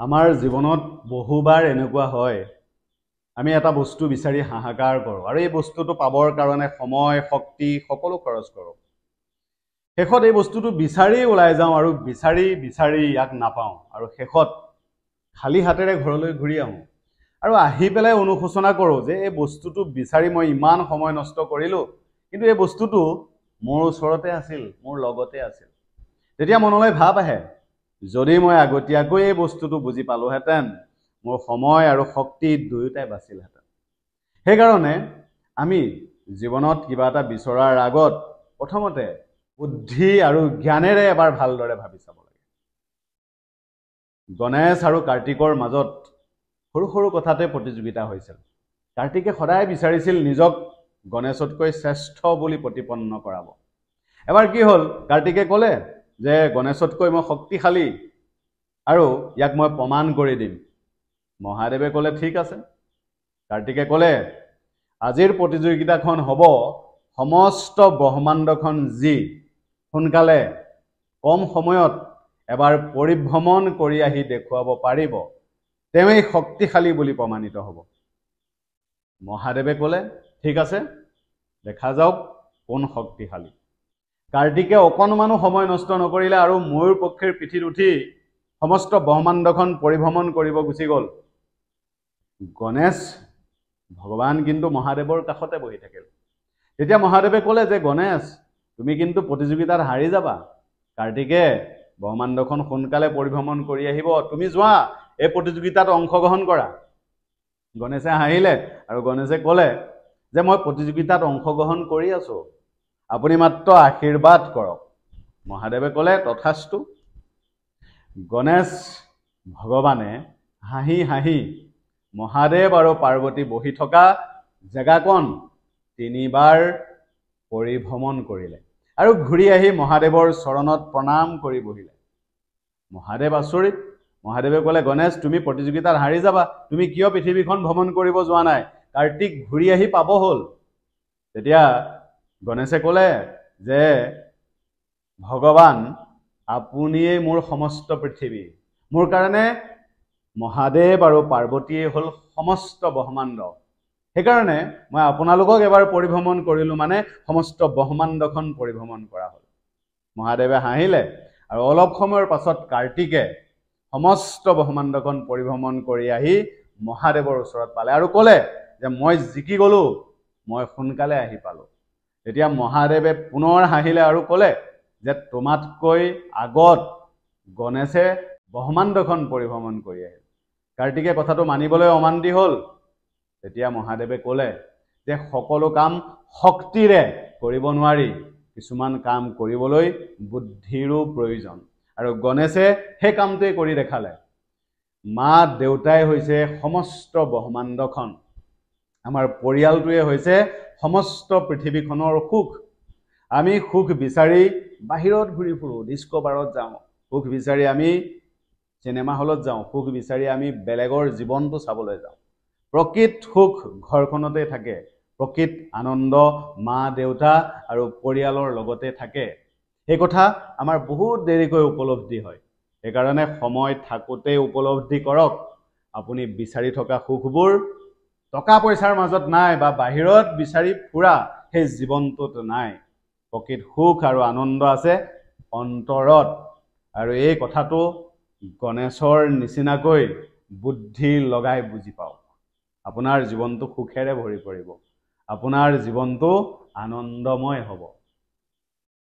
আমাৰ জীৱনত বহুবাৰ এনেকুৱা হয় আমি এটা বস্তু বিচাৰি হাহাকাৰ কৰোঁ আৰু এই বস্তুটো পাবৰ কাৰণে সময় শক্তি সকলো খৰচ কৰোঁ। শেষত এই বস্তুটো বিচাৰি ওলাই যাওঁ আৰু বিচাৰি বিচাৰি ইয়াক নাপাওঁ আৰু শেষত খালী হাতেৰে ঘৰলৈ ঘূৰি আহোঁ আৰু আহি পেলাই অনুশোচনা কৰোঁ যে এই বস্তুটো বিচাৰি মই ইমান সময় নষ্ট কৰিলোঁ কিন্তু এই বস্তুটো মোৰ ওচৰতে আছিল মোৰ লগতে আছিল। তেতিয়া মনলৈ ভাৱ আহে যদি মই আগতীয়াকৈ এই বস্তুটো বুজি পালোহেঁতেন মোৰ সময় আৰু শক্তি দুয়োটাই বাচিলহেঁতেন। সেইকাৰণে আমি জীৱনত কিবা এটা বিচৰাৰ আগত প্ৰথমতে বুদ্ধি আৰু জ্ঞানেৰে এবাৰ ভালদৰে ভাবি চাব লাগে। গণেশ আৰু কাৰ্তিকৰ মাজত সৰু সৰু কথাতে প্ৰতিযোগিতা হৈছিল। কাৰ্তিকে সদায় বিচাৰিছিল নিজক গণেশতকৈ শ্ৰেষ্ঠ বুলি প্ৰতিপন্ন কৰাব। এবাৰ কি হ'ল? কাৰ্তিকে ক'লে যে গণেশতকৈ মই শক্তিশালী আৰু ইয়াক মই প্ৰমাণ কৰি দিম। মহাদেৱে ক'লে ঠিক আছে। কাৰ্তিকে ক'লে আজিৰ প্ৰতিযোগিতাখন হ'ব সমস্ত ব্ৰহ্মাণ্ডখন যি সোনকালে কম সময়ত এবাৰ পৰিভ্ৰমণ কৰি আহি দেখুৱাব পাৰিব তেওঁৱেই শক্তিশালী বুলি প্ৰমাণিত হ'ব। মহাদেৱে ক'লে ঠিক আছে দেখা যাওক কোন শক্তিশালী। কাৰ্তিকে অকণমানো সময় নষ্ট নকৰিলে আৰু ময়ূৰ পক্ষীৰ পিঠিত উঠি সমস্ত ব্ৰহ্মাণ্ডখন পৰিভ্ৰমণ কৰিব গুচি গ'ল। গণেশ ভগৱান কিন্তু মহাদেৱৰ কাষতে বহি থাকিল। তেতিয়া মহাদেৱে ক'লে যে গণেশ তুমি কিন্তু প্ৰতিযোগিতাত হাৰি যাবা। কাৰ্তিকে ব্ৰহ্মাণ্ডখন সোনকালে পৰিভ্ৰমণ কৰি আহিব। তুমি যোৱা এই প্ৰতিযোগিতাত অংশগ্ৰহণ কৰা। গণেশে হাঁহিলে আৰু গণেশে ক'লে যে মই প্ৰতিযোগিতাত অংশগ্ৰহণ কৰি আছোঁ। আপুনি মাত্ৰ আশীৰ্বাদ কৰক। মহাদেৱে ক'লে তথাস্তু গণেশ ভগৱানে হাঁহি হাঁহি মহাদেৱ আৰু পাৰ্বতী বহি থকা জেগাকণ তিনিবাৰ পৰিভ্ৰমণ কৰিলে আৰু ঘূৰি আহি মহাদেৱৰ চৰণত প্ৰণাম কৰি বহিলে। মহাদেৱ আচৰিত। মহাদেৱে ক'লে গণেশ তুমি প্ৰতিযোগিতাত হাৰি যাবা। তুমি কিয় পৃথিৱীখন ভ্ৰমণ কৰিব যোৱা নাই? কাৰ্তিক ঘূৰি আহি পাব হ'ল। তেতিয়া গণেশে ক'লে যে ভগৱান আপুনিয়েই মোৰ সমস্ত পৃথিৱী। মোৰ কাৰণে মহাদেৱ আৰু পাৰ্বতীয়ে হ'ল সমস্ত ব্ৰহ্মাণ্ড। সেইকাৰণে মই আপোনালোকক এবাৰ পৰিভ্ৰমণ কৰিলোঁ মানে সমস্ত ব্ৰহ্মাণ্ডখন পৰিভ্ৰমণ কৰা হ'ল। মহাদেৱে হাঁহিলে আৰু অলপ সময়ৰ পাছত কাৰ্তিকে সমস্ত ব্ৰহ্মাণ্ডখন পৰিভ্ৰমণ কৰি আহি মহাদেৱৰ ওচৰত পালে আৰু ক'লে যে মই জিকি গ'লোঁ মই সোনকালে আহি পালোঁ। তেতিয়া মহাদেৱে পুনৰ হাঁহিলে আৰু ক'লে যে তোমাতকৈ আগত গণেশে ব্ৰহ্মাণ্ডখন পৰিভ্ৰমণ কৰি আহিল। কাৰ্তিকে কথাটো মানিবলৈ অমান্তি হ'ল। তেতিয়া মহাদেৱে ক'লে যে সকলো কাম শক্তিৰে কৰিব নোৱাৰি। কিছুমান কাম কৰিবলৈ বুদ্ধিৰো প্ৰয়োজন আৰু গণেশে সেই কামটোৱে কৰি দেখালে। মা দেউতাই হৈছে সমস্ত ব্ৰহ্মাণ্ডখন আমাৰ পৰিয়ালটোৱে হৈছে সমস্ত পৃথিৱীখনৰ সুখ। আমি সুখ বিচাৰি বাহিৰত ঘূৰি ফুৰোঁ ডিস্ক'ভাৰত যাওঁ। সুখ বিচাৰি আমি চিনেমা হলত যাওঁ। সুখ বিচাৰি আমি বেলেগৰ জীৱনটো চাবলৈ যাওঁ। প্ৰকৃত সুখ ঘৰখনতে থাকে। প্ৰকৃত আনন্দ মা দেউতা আৰু পৰিয়ালৰ লগতে থাকে। এই কথা আমাৰ বহুত দেৰিকৈ উপলব্ধি হয়। সেইকাৰণে সময় থাকোঁতে উপলব্ধি কৰক। আপুনি বিচাৰি থকা সুখবোৰ টকা পইচাৰ মাজত নাই বা বাহিৰত বিচাৰি ফুৰা সেই জীৱনটোত নাই। প্ৰকৃত সুখ আৰু আনন্দ আছে অন্তৰত। আৰু এই কথাটো গণেশৰ নিচিনাকৈ বুদ্ধি লগাই বুজি পাওক। আপোনাৰ জীৱনটো সুখেৰে ভৰি পৰিব। আপোনাৰ জীৱনটো আনন্দময় হ'ব।